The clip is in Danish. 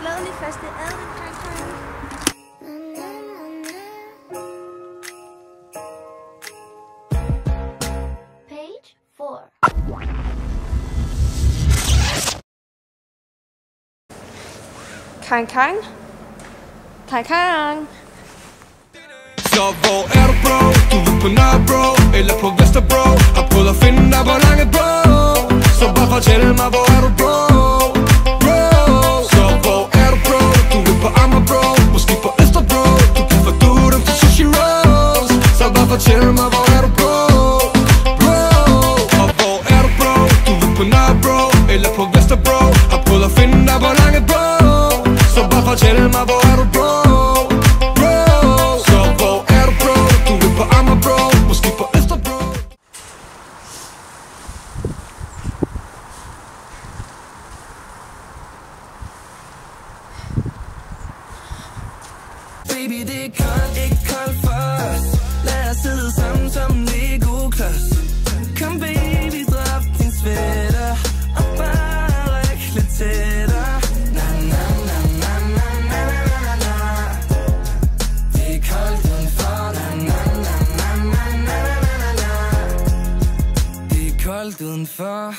Glædelig faste advent, Kang Kang. Page 4. Kang Kang. Kang Kang. Så er bro? Du er på Nørrebro Eller på Vesterbro Har prøvet at finde dig på lange bro Så bare fortæl mig hvor er du bro Bro fortæl mig hvor er du bro Bro. Og hvor er du bro? Du er på Nørrebro Eller på Vesterbro Har prøvet at finde dig på lange bro. Så bare fortæl mig hvor er du bro? Bro. Så hvor er du bro? Du er på Amagerbro Måske på Østerbro Baby, det er koldt, ikke koldt for os. Lad sidde sammen som Lego-klods Kom baby, drop din sweater Og bare ryk lidt tættere Na, na, na, na, na, na, na, na, na. Det er koldt udenfor Na, na, na, na, na, na, na, na, na. Det er koldt udenfor